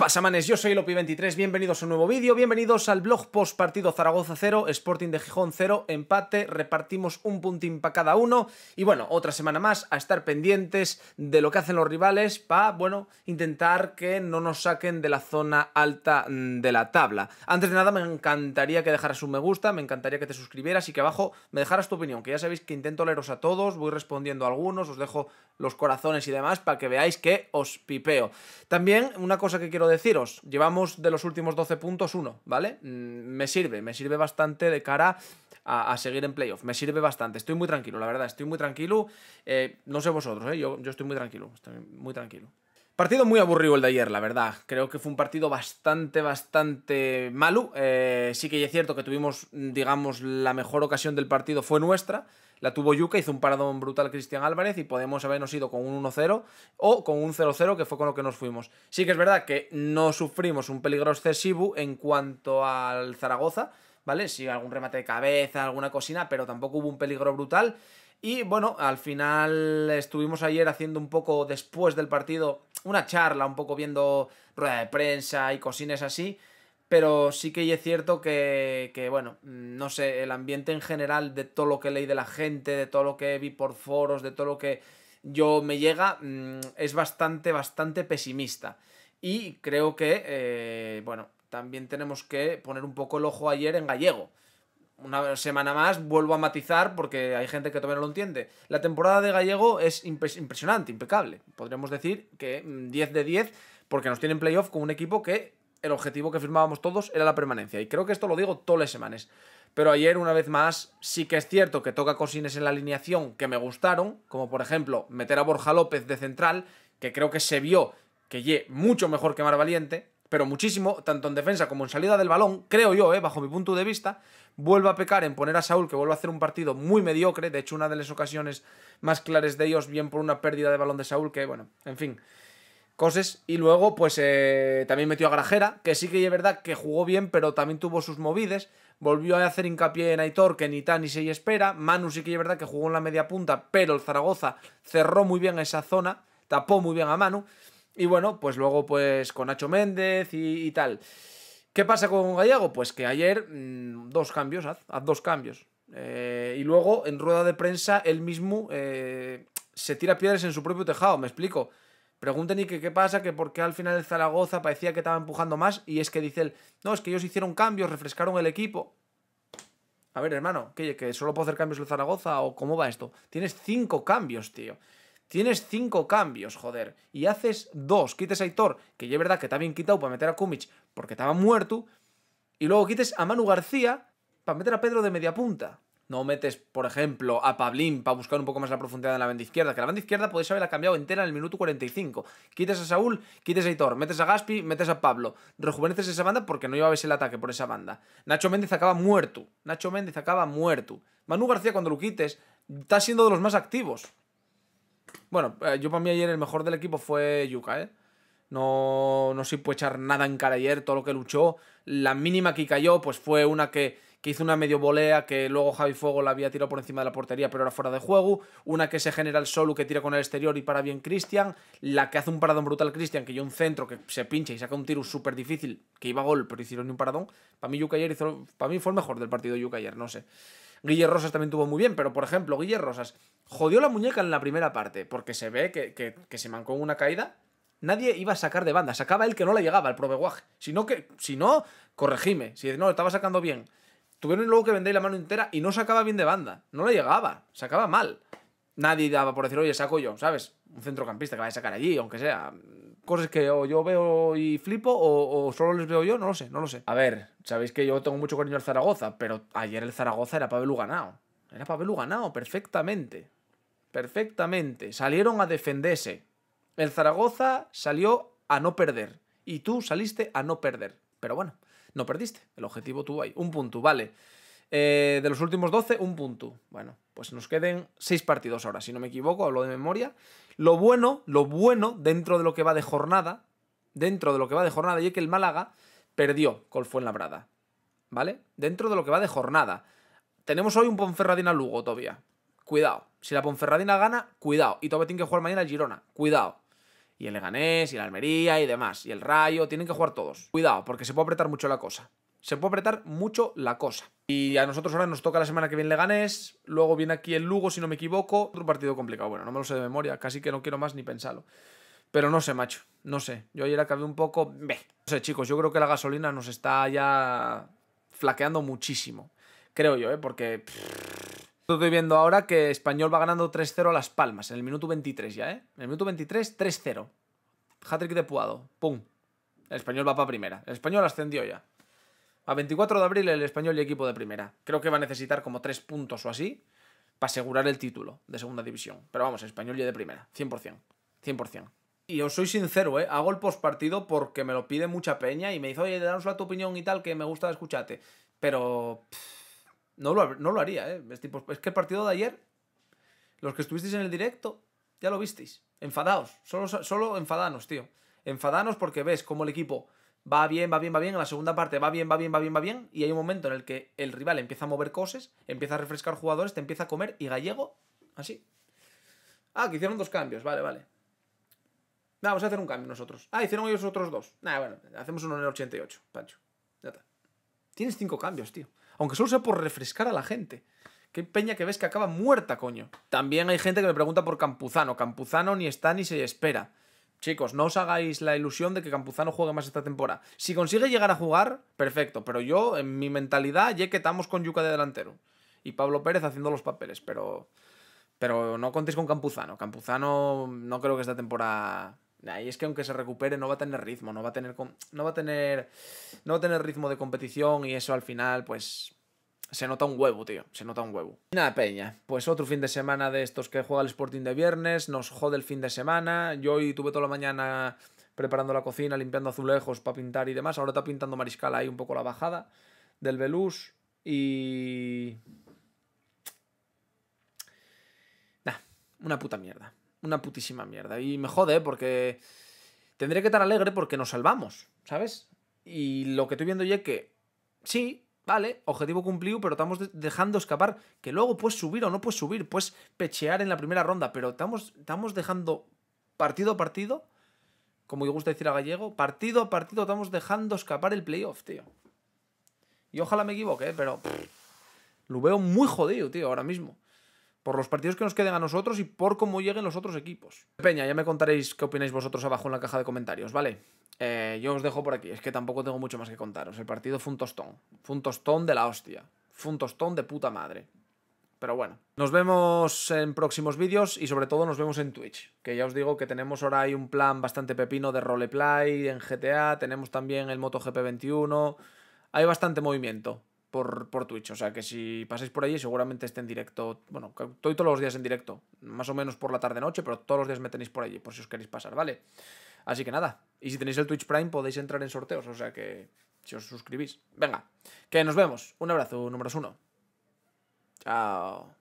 pasa, manes? Yo soy Lopi23, bienvenidos a un nuevo vídeo, bienvenidos al blog post partido Zaragoza 0, Sporting de Gijón 0, empate, repartimos un puntín para cada uno y bueno, otra semana más a estar pendientes de lo que hacen los rivales para, bueno, intentar que no nos saquen de la zona alta mm, de la tabla. Antes de nada me encantaría que dejaras un me gusta, me encantaría que te suscribieras y que abajo me dejaras tu opinión, que ya sabéis que intento leeros a todos, voy respondiendo a algunos, os dejo los corazones y demás para que veáis que os pipeo. También una cosa que quiero deciros, llevamos de los últimos 12 puntos uno, ¿vale? Mm, me sirve, me sirve bastante de cara a, seguir en playoff, me sirve bastante, estoy muy tranquilo, la verdad, estoy muy tranquilo, eh, no sé vosotros, ¿eh? yo, yo estoy muy tranquilo, estoy muy tranquilo. Partido muy aburrido el de ayer, la verdad. Creo que fue un partido bastante, bastante malo. Eh, sí que es cierto que tuvimos, digamos, la mejor ocasión del partido fue nuestra. La tuvo Yuka, hizo un paradón brutal Cristian Álvarez y podemos habernos ido con un 1-0 o con un 0-0 que fue con lo que nos fuimos. Sí que es verdad que no sufrimos un peligro excesivo en cuanto al Zaragoza, ¿vale? Sí, algún remate de cabeza, alguna cocina, pero tampoco hubo un peligro brutal. Y bueno, al final estuvimos ayer haciendo un poco después del partido una charla, un poco viendo rueda de prensa y cosines así. Pero sí que es cierto que, que, bueno, no sé, el ambiente en general de todo lo que leí de la gente, de todo lo que vi por foros, de todo lo que yo me llega, mm, es bastante, bastante pesimista. Y creo que, eh, bueno, también tenemos que poner un poco el ojo ayer en gallego una semana más vuelvo a matizar porque hay gente que todavía no lo entiende. La temporada de Gallego es impresionante, impecable. Podríamos decir que 10 mm, de 10 porque nos tienen playoff con un equipo que el objetivo que firmábamos todos era la permanencia. Y creo que esto lo digo todas las semanas. Pero ayer, una vez más, sí que es cierto que toca cosines en la alineación que me gustaron, como por ejemplo meter a Borja López de central, que creo que se vio que lle mucho mejor que Mar Valiente, pero muchísimo, tanto en defensa como en salida del balón, creo yo, eh, bajo mi punto de vista, vuelve a pecar en poner a Saúl, que vuelve a hacer un partido muy mediocre, de hecho una de las ocasiones más claras de ellos, bien por una pérdida de balón de Saúl, que bueno, en fin, cosas. Y luego, pues eh, también metió a Grajera, que sí que es verdad que jugó bien, pero también tuvo sus movides. Volvió a hacer hincapié en Aitor, que ni tan ni se espera. Manu sí que es verdad que jugó en la media punta, pero el Zaragoza cerró muy bien esa zona, tapó muy bien a Manu. Y bueno, pues luego pues con Nacho Méndez y, tal. ¿Qué pasa con Gallego? Pues que ayer mm, dos cambios, haz, dos cambios. Eh, y luego en rueda de prensa él mismo eh, se tira piedras en su propio tejado, me explico. Pregunten y que qué pasa, que por qué al final el Zaragoza parecía que estaba empujando más y es que dice él, no, es que ellos hicieron cambios, refrescaron el equipo. A ver, hermano, ¿qué? ¿Que solo puedo hacer cambios el Zaragoza o cómo va esto? Tienes cinco cambios, tío. Tienes cinco cambios, joder, y haces dos. Quites a Aitor, que ya es verdad que está bien quitado para meter a Kumic porque estaba muerto, y luego quites a Manu García para meter a Pedro de media punta. No metes, por ejemplo, a Pablín para buscar un poco más la profundidad en la banda izquierda, que la banda izquierda podéis haberla cambiado entera en el minuto 45. Quites a Saúl, quites a Aitor, metes a Gaspi, metes a Pablo. Rejuveneces esa banda porque no llevabais el ataque por esa banda. Nacho Méndez acaba muerto. Nacho Méndez acaba muerto. Manu García, cuando lo quites, está siendo de los más activos. Bueno, eh, yo para mí ayer el mejor del equipo fue Yuka, ¿eh? No, no se puede echar nada en cara ayer, todo lo que luchó. La mínima que cayó, pues fue una que, que hizo una medio volea, que luego Javi Fuego la había tirado por encima de la portería, pero era fuera de juego. Una que se genera el solo, que tira con el exterior y para bien Cristian. La que hace un paradón brutal Cristian, que yo un centro que se pincha y saca un tiro súper difícil, que iba a gol, pero hicieron ni un paradón. Para mí Yuka ayer hizo, para mí fue el mejor del partido Yuka ayer, no sé. Guille Rosas también tuvo muy bien, pero por ejemplo, Guille Rosas jodió la muñeca en la primera parte, porque se ve que, se mancó una caída. Nadie iba a sacar de banda, sacaba él que no le llegaba el probeguaje. Si no, que, si no, corregime. Si no, estaba sacando bien. Tuvieron luego que vender la mano entera y no sacaba bien de banda. No le llegaba, sacaba mal. Nadie daba por decir, oye, saco yo, ¿sabes? Un centrocampista que vaya a sacar allí, aunque sea cosas que o yo veo y flipo o, solo les veo yo, no lo sé, no lo sé. A ver, sabéis que yo tengo mucho cariño al Zaragoza, pero ayer el Zaragoza era Pablo ganado. Era Pablo ganado, perfectamente. Perfectamente. Salieron a defenderse. El Zaragoza salió a no perder. Y tú saliste a no perder. Pero bueno, no perdiste. El objetivo tuvo ahí. Un punto, vale. Eh, de los últimos 12, un punto. Bueno, pues nos queden 6 partidos ahora, si no me equivoco, hablo de memoria. Lo bueno, lo bueno dentro de lo que va de jornada, dentro de lo que va de jornada, y que el Málaga perdió con Fuenlabrada. ¿Vale? Dentro de lo que va de jornada. Tenemos hoy un Ponferradina Lugo todavía. Cuidado. Si la Ponferradina gana, cuidado. Y todavía tiene que jugar mañana el Girona. Cuidado. Y el Leganés, y el Almería, y demás. Y el Rayo, tienen que jugar todos. Cuidado, porque se puede apretar mucho la cosa. Se puede apretar mucho la cosa. Y a nosotros ahora nos toca la semana que viene Leganés. Luego viene aquí el Lugo, si no me equivoco. Otro partido complicado. Bueno, no me lo sé de memoria. Casi que no quiero más ni pensarlo. Pero no sé, macho. No sé. Yo ayer acabé un poco... No sé, chicos. Yo creo que la gasolina nos está ya flaqueando muchísimo. Creo yo, ¿eh? Porque... Estoy viendo ahora que Español va ganando 3-0 a Las Palmas. En el minuto 23 ya, ¿eh? En el minuto 23, 3-0. Hat-trick de Puado. ¡Pum! El Español va para primera. El Español ascendió ya. A 24 de abril el Español y equipo de primera. Creo que va a necesitar como 3 puntos o así para asegurar el título de segunda división. Pero vamos, Español ya de primera. 100%. 100%. Y os soy sincero, ¿eh? Hago el postpartido porque me lo pide mucha peña y me dice, oye, danos la tu opinión y tal, que me gusta escucharte. Pero... no, lo, no lo haría, ¿eh? Es, que el partido de ayer, los que estuvisteis en el directo, ya lo visteis. Enfadaos. Solo, solo enfadanos, tío. Enfadanos porque ves cómo el equipo va bien, va bien, va bien, en la segunda parte va bien, va bien, va bien, va bien, y hay un momento en el que el rival empieza a mover cosas, empieza a refrescar jugadores, te empieza a comer, y Gallego, así. Ah, que hicieron dos cambios, vale, vale. Vamos a hacer un cambio nosotros. Ah, hicieron ellos otros dos. Nah, bueno, hacemos uno en el 88, Pancho. Ya está. Tienes cinco cambios, tío. Aunque solo sea por refrescar a la gente. Qué peña que ves que acaba muerta, coño. También hay gente que me pregunta por Campuzano. Campuzano ni está ni se espera. Chicos, no os hagáis la ilusión de que Campuzano juegue más esta temporada. Si consigue llegar a jugar, perfecto. Pero yo, en mi mentalidad, ya que estamos con Yuca de delantero. Y Pablo Pérez haciendo los papeles. Pero. Pero no contéis con Campuzano. Campuzano no creo que esta temporada. Y es que aunque se recupere, no va a tener ritmo, no va a tener. No va a tener. No va a tener ritmo de competición. Y eso al final, pues se nota un huevo, tío. Se nota un huevo. Y nada, Peña. Pues otro fin de semana de estos que juega el Sporting de viernes. Nos jode el fin de semana. Yo hoy tuve toda la mañana preparando la cocina, limpiando azulejos para pintar y demás. Ahora está pintando Mariscal ahí un poco la bajada del Velús. Y. Nah, una puta mierda. Una putísima mierda. Y me jode, porque. Tendré que estar alegre porque nos salvamos, ¿sabes? Y lo que estoy viendo ya es que. Sí, Vale, objetivo cumplido, pero estamos dejando escapar que luego puedes subir o no puedes subir, puedes pechear en la primera ronda, pero estamos, estamos dejando partido a partido, como yo gusta decir a Gallego, partido a partido estamos dejando escapar el playoff, tío. Y ojalá me equivoque, pero lo veo muy jodido, tío, ahora mismo. Por los partidos que nos queden a nosotros y por cómo lleguen los otros equipos. Peña, ya me contaréis qué opináis vosotros abajo en la caja de comentarios, ¿vale? Eh, yo os dejo por aquí, es que tampoco tengo mucho más que contaros. El partido fue un tostón. Fue un tostón de la hostia. Fue un tostón de puta madre. Pero bueno, nos vemos en próximos vídeos y sobre todo nos vemos en Twitch. Que ya os digo que tenemos ahora ahí un plan bastante pepino de roleplay en GTA. Tenemos también el MotoGP 21. Hay bastante movimiento por, por Twitch. O sea que si pasáis por allí seguramente esté en directo. Bueno, estoy todos los días en directo. Más o menos por la tarde-noche, pero todos los días me tenéis por allí, por si os queréis pasar, ¿vale? Así que nada. Y si tenéis el Twitch Prime podéis entrar en sorteos. O sea que si os suscribís. Venga, que nos vemos. Un abrazo, números uno. Chao.